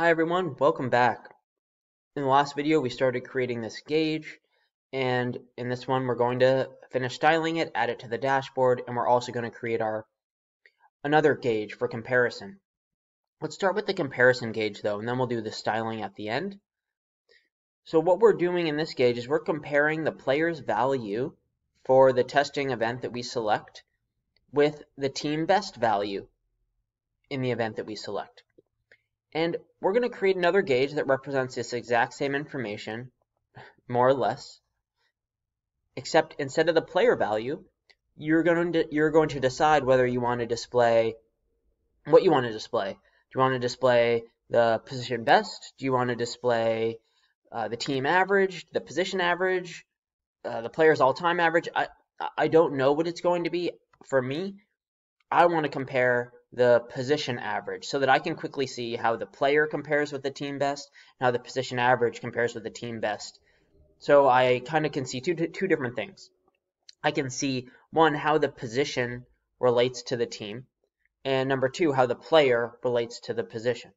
Hi everyone, welcome back. In the last video we started creating this gauge and in this one we're going to finish styling it, add it to the dashboard, and we're also going to create our another gauge for comparison. Let's start with the comparison gauge though and then we'll do the styling at the end. So what we're doing in this gauge is we're comparing the player's value for the testing event that we select with the team best value in the event that we select. And we're going to create another gauge that represents this exact same information, more or less, except instead of the player value, you're going to you're going to decide whether you want to display what you want to display. Do you want to display the position best? Do you want to display uh, the team average, the position average, uh, the player's all-time average? I I don't know what it's going to be. For me, I want to compare the position average so that I can quickly see how the player compares with the team best and how the position average compares with the team best. So I kind of can see two, two different things. I can see, one, how the position relates to the team, and number two, how the player relates to the position,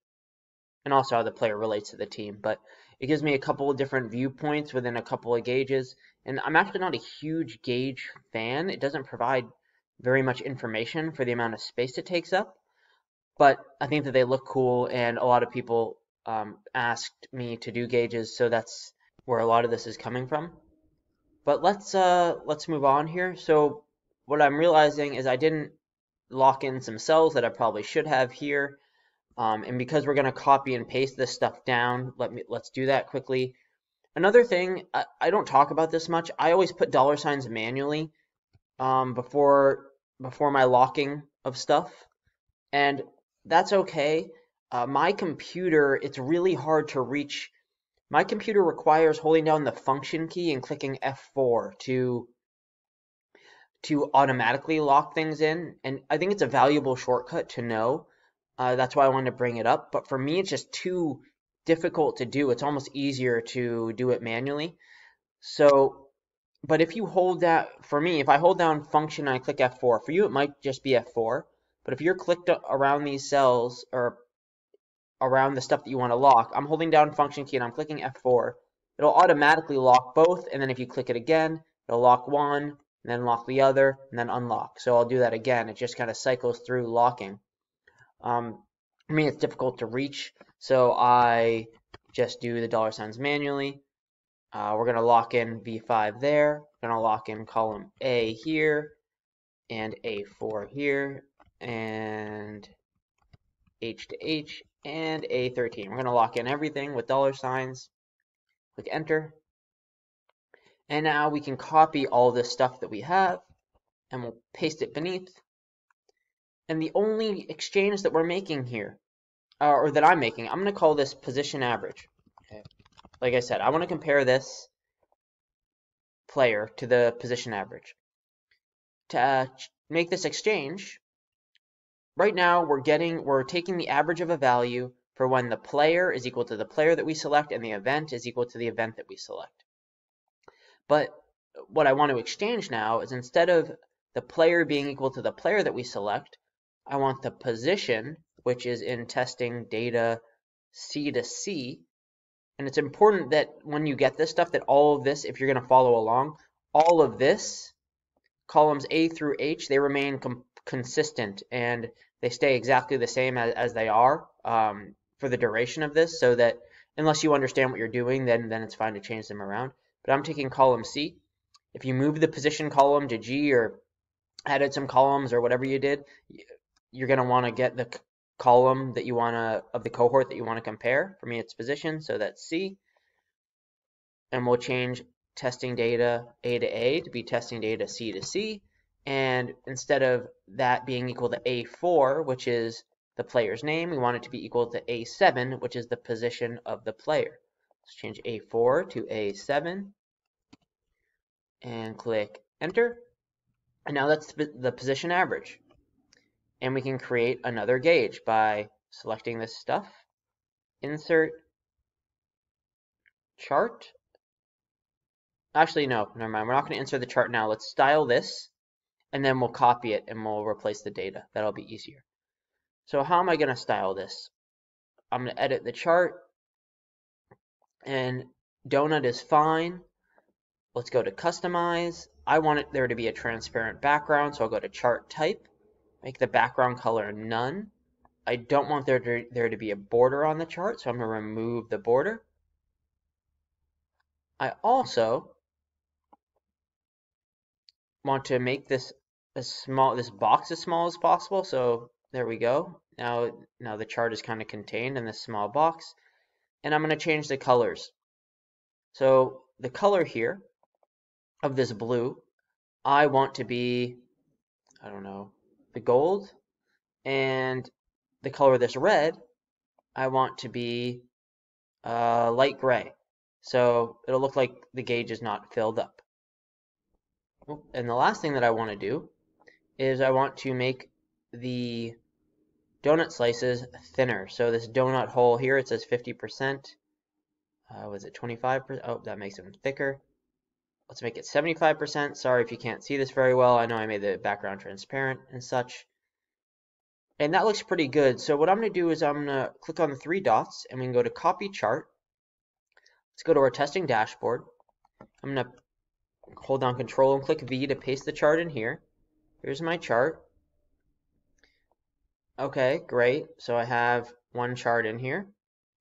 and also how the player relates to the team. But it gives me a couple of different viewpoints within a couple of gauges, and I'm actually not a huge gauge fan. It doesn't provide very much information for the amount of space it takes up. But I think that they look cool, and a lot of people um, asked me to do gauges, so that's where a lot of this is coming from. But let's uh, let's move on here. So what I'm realizing is I didn't lock in some cells that I probably should have here. Um, and because we're going to copy and paste this stuff down, let me let's do that quickly. Another thing, I, I don't talk about this much. I always put dollar signs manually um, before before my locking of stuff, and that's okay. Uh, my computer, it's really hard to reach. My computer requires holding down the function key and clicking F4 to to automatically lock things in, and I think it's a valuable shortcut to know. Uh, that's why I wanted to bring it up. But for me, it's just too difficult to do. It's almost easier to do it manually. So but if you hold that, for me, if I hold down function and I click F4, for you it might just be F4, but if you're clicked around these cells or around the stuff that you want to lock, I'm holding down function key and I'm clicking F4, it'll automatically lock both, and then if you click it again, it'll lock one, and then lock the other, and then unlock. So I'll do that again. It just kind of cycles through locking. Um, for me, it's difficult to reach, so I just do the dollar signs manually. Uh, we're going to lock in V5 there. We're going to lock in column A here and A4 here and H to H and A13. We're going to lock in everything with dollar signs. Click enter. And now we can copy all this stuff that we have and we'll paste it beneath. And the only exchange that we're making here, uh, or that I'm making, I'm going to call this position average like I said, I want to compare this player to the position average. To uh, make this exchange, right now we're getting we're taking the average of a value for when the player is equal to the player that we select and the event is equal to the event that we select. But what I want to exchange now is instead of the player being equal to the player that we select, I want the position, which is in testing data C to C, and it's important that when you get this stuff, that all of this, if you're going to follow along, all of this, columns A through H, they remain consistent and they stay exactly the same as, as they are um, for the duration of this so that unless you understand what you're doing, then, then it's fine to change them around. But I'm taking column C. If you move the position column to G or added some columns or whatever you did, you're going to want to get the column that you want to, of the cohort that you want to compare. For me, it's position, so that's C. And we'll change testing data A to A to be testing data C to C. And instead of that being equal to A4, which is the player's name, we want it to be equal to A7, which is the position of the player. Let's change A4 to A7 and click enter. And now that's the position average and we can create another gauge by selecting this stuff, insert chart. Actually, no, never mind. We're not going to insert the chart now. Let's style this, and then we'll copy it and we'll replace the data. That'll be easier. So how am I going to style this? I'm going to edit the chart. And donut is fine. Let's go to customize. I want it there to be a transparent background, so I'll go to chart type, make the background color none. I don't want there to, there to be a border on the chart, so I'm going to remove the border. I also want to make this as small this box as small as possible. So there we go. Now now the chart is kind of contained in this small box. And I'm going to change the colors. So the color here of this blue, I want to be, I don't know, the gold. And the color of this red, I want to be uh, light gray. So it'll look like the gauge is not filled up. And the last thing that I want to do is I want to make the donut slices thinner. So this donut hole here, it says 50%. Uh, was it 25%? Oh, that makes them thicker. Let's make it 75%. Sorry if you can't see this very well. I know I made the background transparent and such. And that looks pretty good. So what I'm going to do is I'm going to click on the three dots and we can go to copy chart. Let's go to our testing dashboard. I'm going to hold down control and click V to paste the chart in here. Here's my chart. Okay, great. So I have one chart in here.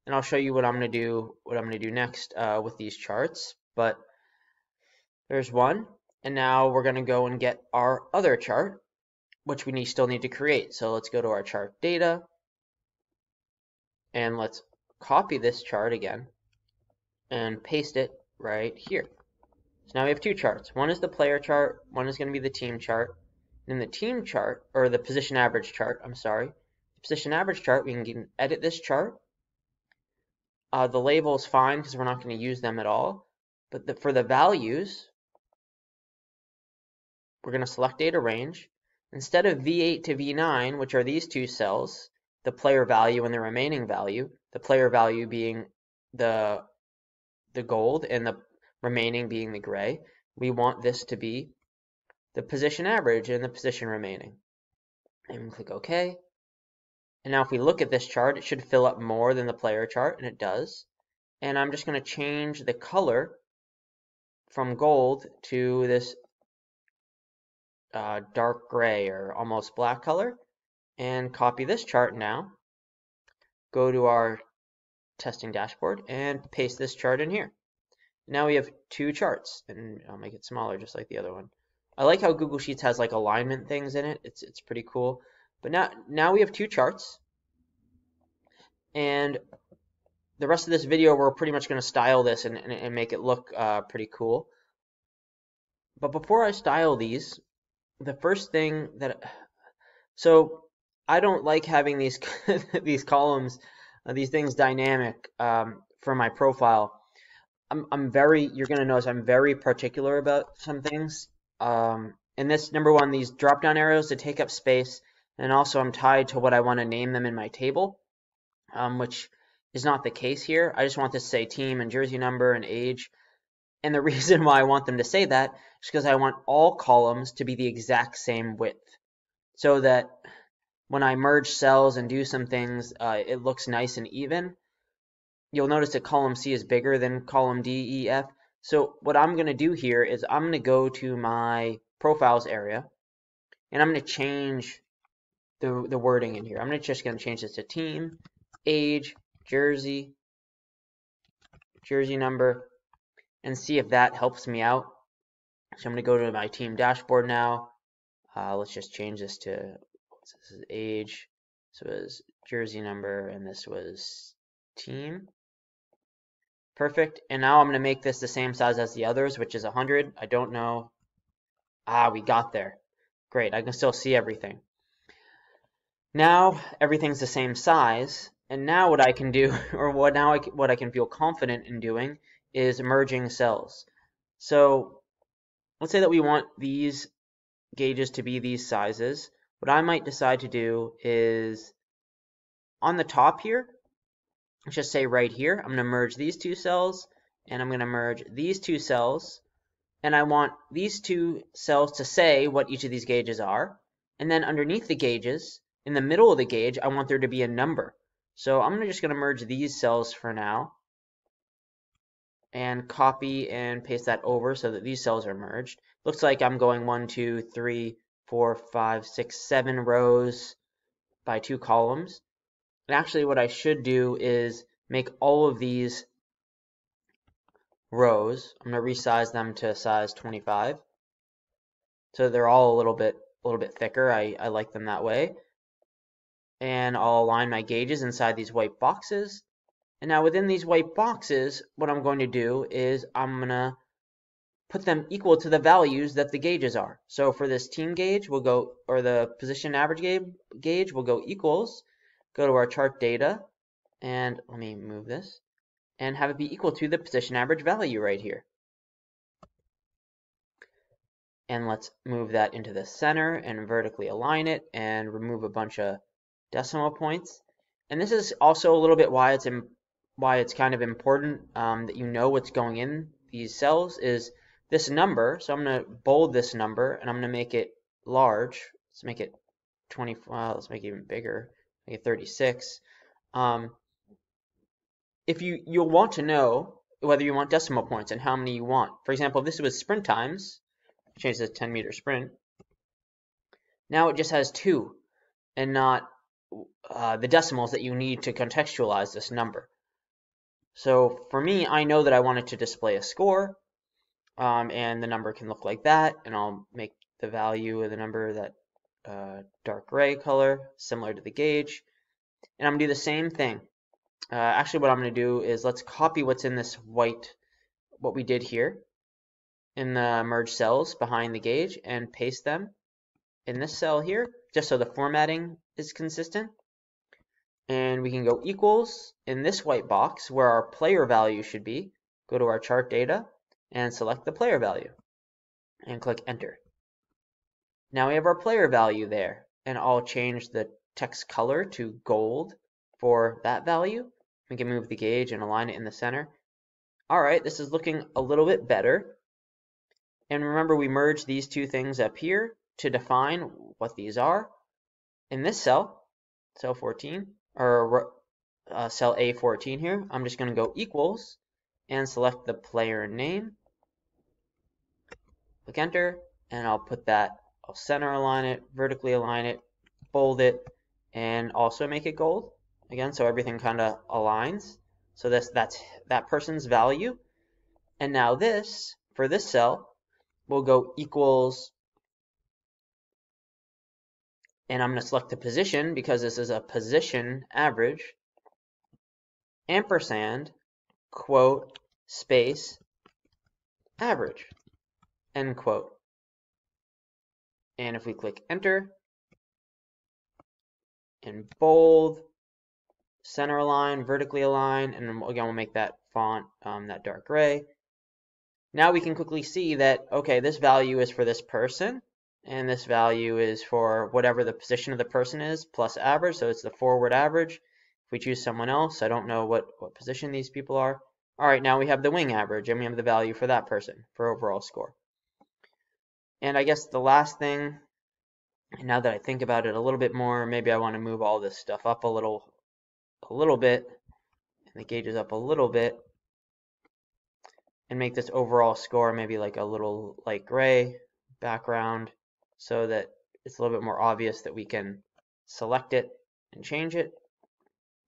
And I'll show you what I'm going to do what I'm going to do next uh, with these charts. But there's one. And now we're going to go and get our other chart, which we need, still need to create. So let's go to our chart data. And let's copy this chart again and paste it right here. So now we have two charts. One is the player chart, one is going to be the team chart. In the team chart, or the position average chart, I'm sorry, the position average chart, we can edit this chart. Uh, the label is fine because we're not going to use them at all. But the, for the values, we're going to select data range. Instead of V8 to V9, which are these two cells, the player value and the remaining value, the player value being the, the gold and the remaining being the gray, we want this to be the position average and the position remaining. And click OK. And now if we look at this chart, it should fill up more than the player chart, and it does. And I'm just going to change the color from gold to this uh, dark gray or almost black color and copy this chart now. Go to our testing dashboard and paste this chart in here. Now we have two charts and I'll make it smaller just like the other one. I like how Google Sheets has like alignment things in it. It's it's pretty cool. But now now we have two charts. And the rest of this video we're pretty much going to style this and, and, and, make it look uh, pretty cool. But before I style these, the first thing that so I don't like having these these columns, uh, these things dynamic um, for my profile. I'm I'm very you're gonna notice I'm very particular about some things. Um, and this number one, these drop down arrows to take up space, and also I'm tied to what I want to name them in my table, um, which is not the case here. I just want to say team and jersey number and age. And the reason why I want them to say that is because I want all columns to be the exact same width. So that when I merge cells and do some things, uh, it looks nice and even. You'll notice that column C is bigger than column D, E, F. So what I'm going to do here is I'm going to go to my profiles area and I'm going to change the, the wording in here. I'm just going to change this to team, age, jersey, jersey number, and see if that helps me out. So I'm going to go to my team dashboard now. Uh, let's just change this to this is age. This was jersey number, and this was team. Perfect. And now I'm going to make this the same size as the others, which is 100. I don't know. Ah, we got there. Great. I can still see everything. Now everything's the same size. And now what I can do, or what now I, what I can feel confident in doing, is merging cells. So let's say that we want these gauges to be these sizes. What I might decide to do is on the top here, let's just say right here, I'm going to merge these two cells and I'm going to merge these two cells and I want these two cells to say what each of these gauges are and then underneath the gauges in the middle of the gauge I want there to be a number So I'm just going to merge these cells for now and copy and paste that over so that these cells are merged. Looks like I'm going one, two, three, four, five, six, seven rows by two columns. And actually what I should do is make all of these rows, I'm going to resize them to size 25. So they're all a little bit a little bit thicker. I, I like them that way. And I'll align my gauges inside these white boxes. And now within these white boxes, what I'm going to do is I'm going to put them equal to the values that the gauges are. So for this team gauge, we'll go, or the position average gauge, we'll go equals, go to our chart data, and let me move this, and have it be equal to the position average value right here. And let's move that into the center and vertically align it and remove a bunch of decimal points. And this is also a little bit why it's in, why it's kind of important um, that you know what's going in these cells is this number. So I'm going to bold this number and I'm going to make it large. Let's make it 20. Well, let's make it even bigger. Make it 36. Um, if you you'll want to know whether you want decimal points and how many you want. For example, if this was sprint times, change this 10 meter sprint. Now it just has two and not uh, the decimals that you need to contextualize this number. So for me, I know that I wanted to display a score um, and the number can look like that and I'll make the value of the number that uh, dark gray color similar to the gauge and I'm going to do the same thing. Uh, actually what I'm going to do is let's copy what's in this white what we did here in the merge cells behind the gauge and paste them in this cell here, just so the formatting is consistent. And we can go equals in this white box where our player value should be. Go to our chart data and select the player value and click enter. Now we have our player value there and I'll change the text color to gold for that value. We can move the gauge and align it in the center. Alright, this is looking a little bit better. And remember, we merged these two things up here to define what these are. In this cell, cell 14, or uh, cell A14 here, I'm just going to go equals and select the player name. Click enter, and I'll put that, I'll center align it, vertically align it, bold it, and also make it gold. Again, so everything kind of aligns. So this that's that person's value. And now this, for this cell, we'll go equals, and I'm going to select the position because this is a position average, ampersand, quote, space, average, end quote. And if we click enter, in bold, center align, vertically align, and again we'll make that font um, that dark gray. Now we can quickly see that, okay, this value is for this person, and this value is for whatever the position of the person is, plus average, so it's the forward average. If we choose someone else, I don't know what, what position these people are. All right, now we have the wing average, and we have the value for that person, for overall score. And I guess the last thing, now that I think about it a little bit more, maybe I want to move all this stuff up a little, a little bit, and the gauges up a little bit and make this overall score maybe like a little light gray background so that it's a little bit more obvious that we can select it and change it.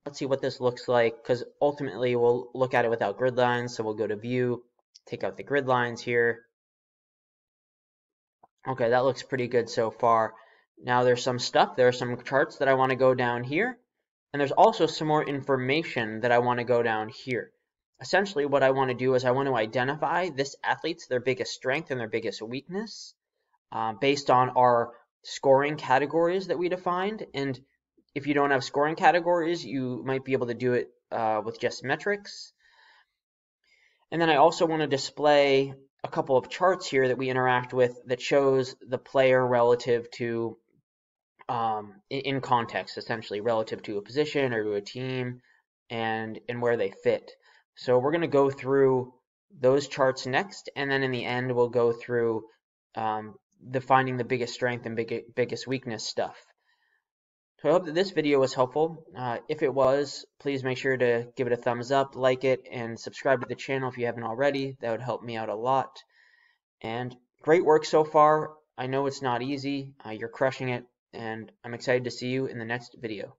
Let's see what this looks like because ultimately we'll look at it without grid lines. So we'll go to view, take out the grid lines here. Okay, that looks pretty good so far. Now there's some stuff, there are some charts that I want to go down here. And there's also some more information that I want to go down here essentially what I want to do is I want to identify this athlete's their biggest strength and their biggest weakness uh, based on our scoring categories that we defined. And if you don't have scoring categories, you might be able to do it uh, with just metrics. And then I also want to display a couple of charts here that we interact with that shows the player relative to um, in context, essentially relative to a position or to a team and and where they fit. So we're going to go through those charts next, and then in the end we'll go through um, the finding the biggest strength and big, biggest weakness stuff. So I hope that this video was helpful. Uh, if it was, please make sure to give it a thumbs up, like it, and subscribe to the channel if you haven't already. That would help me out a lot. And great work so far. I know it's not easy. Uh, you're crushing it, and I'm excited to see you in the next video.